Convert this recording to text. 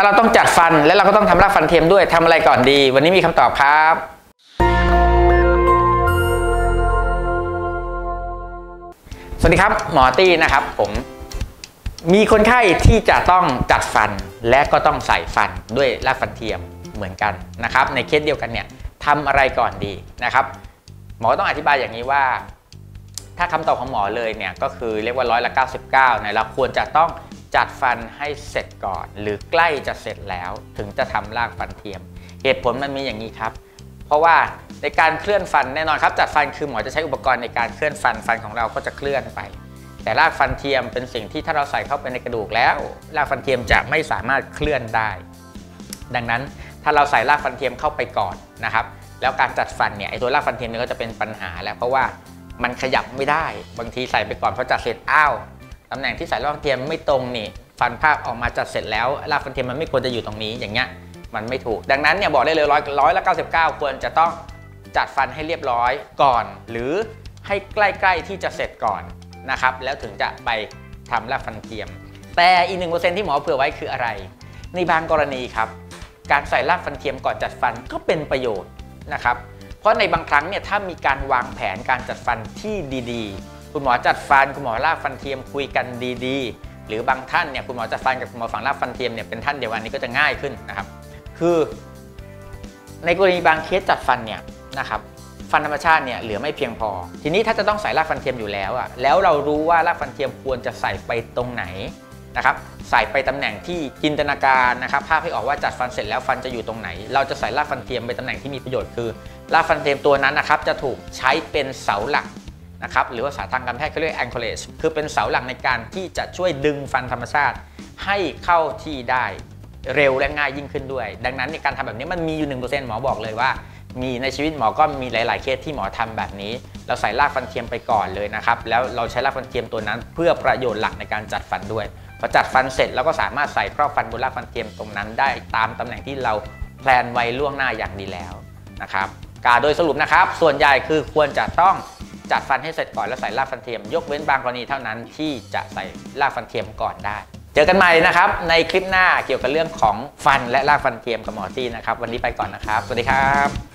าเราต้องจัดฟันและเราก็ต้องทำรากฟันเทียมด้วยทำอะไรก่อนดี วันนี้มีคำตอบครับสวัสดีครับ หมอตี้นะครับผม มีคนไข้ที่จะต้องจัดฟันและก็ต้องใส่ฟันด้วยรากฟันเทียมเหมือนกันนะครับ ในเคสเดียวกันเนี่ยทำอะไรก่อนดีนะครับ หมอต้องอธิบายอย่างนี้ว่า ถ้าคำตอบของหมอเลยเนี่ยก็คือเรียกว่าร้อยละ99เนี่ยเราควรจะต้อง จัดฟันให้เสร็จก่อน หรือใกล้จะเสร็จแล้ว ถึงจะทำรากฟันเทียม เหตุผลมันมีอย่างนี้ครับ เพราะว่าในการเคลื่อนฟันแน่นอนครับ จัดฟันคือหมอจะใช้อุปกรณ์ในการเคลื่อนฟันฟันของเราก็จะเคลื่อนไป แต่รากฟันเทียมเป็นสิ่งที่ถ้าเราใส่เข้าไปในกระดูกแล้ว รากฟันเทียมจะไม่สามารถเคลื่อนได้ ดังนั้นถ้าเราใส่รากฟันเทียมเข้าไปก่อนนะครับ แล้วการจัดฟันเนี่ยไอตัวรากฟันเทียมเนี่ยก็จะเป็นปัญหาแล้วเพราะว่ามันขยับไม่ได้ บางทีใส่ไปก่อนพอจัดเสร็จอ้าว ตำแหน่งที่ใส่รากฟันเทียมไม่ตรงนี่ ฟันภาพออกมาจัดเสร็จแล้วรากฟันเทียมมันไม่ควรจะอยู่ตรงนี้อย่างเงี้ยมันไม่ถูก ดังนั้นเนี่ยบอกได้เลยร้อยร้อยละ99ควรจะต้องจัดฟันให้เรียบร้อยก่อน หรือให้ใกล้ๆที่จะเสร็จก่อนนะครับแล้วถึงจะไปทำรากฟันเทียม แต่อีกหนึ่งเปอร์เซ็นที่หมอเผื่อไว้คืออะไร ในบางกรณีครับ การใส่รากฟันเทียมก่อนจัดฟันก็เป็นประโยชน์นะครับเพราะในบางครั้งเนี่ยถ้ามีการวางแผนการจัดฟันที่ดีๆ คุณหมอจัดฟันคุณหมอรากฟันเทียมคุยกันดีๆ หรือบางท่านเนี่ยคุณหมอจัดฟันกับคุณหมอฝังรากฟันเทียมเนี่ยเป็นท่านเดียวกันนี้ก็จะง่ายขึ้นนะครับ คือ ในกรณีบางเคสจัดฟันเนี่ยนะครับฟันธรรมชาติเนี่ยเหลือไม่เพียงพอ ทีนี้ถ้าจะต้องใส่รากฟันเทียมอยู่แล้วอะแล้วเรารู้ว่ารากฟันเทียมควรจะใส่ไปตรงไหนนะครับใส่ไปตำแหน่งที่จินตนาการนะครับภาพให้ออกว่าจัดฟันเสร็จแล้วฟันจะอยู่ตรงไหน เราจะใส่รากฟันเทียมไปตำแหน่งที่มีประโยชน์คือรากฟันเทียมตัวนั้นนะครับจะถูกใช้เป็นเสาหลัก นะครับหรือว่าภาษาทางการแพทย์เขาเรียก anchorage คือเป็นเสาหลักในการที่จะช่วยดึงฟันธรรมชาติ ให้เข้าที่ได้เร็วและง่ายยิ่งขึ้นด้วย ดังนั้นในการทำแบบนี้มันมีอยู่ 1%หมอบอกเลยว่า มีในชีวิตหมอก็มีหลาย ๆ เคสที่หมอทำแบบนี้ เราใส่รากฟันเทียมไปก่อนเลยนะครับแล้วเราใช้รากฟันเทียมตัวนั้น เพื่อประโยชน์หลักในการจัดฟันด้วยพอจัดฟันเสร็จเราก็สามารถใส่ครอบฟันบนรากฟันเทียมตรงนั้นได้ ตามตำแหน่งที่เรา plan ไว้ล่วงหน้าอย่างดีแล้วนะครับการโดยสรุปนะครับส่วนใหญ่คือควรจะต้อง จัดฟันให้เสร็จก่อนแล้วใส่รากฟันเทียม ยกเว้นบางกรณีเท่านั้นที่จะใส่รากฟันเทียมก่อนได้ เจอกันใหม่นะครับ ในคลิปหน้าเกี่ยวกับเรื่องของฟันและรากฟันเทียมกับหมอตี้นะครับ วันนี้ไปก่อนนะครับ สวัสดีครับ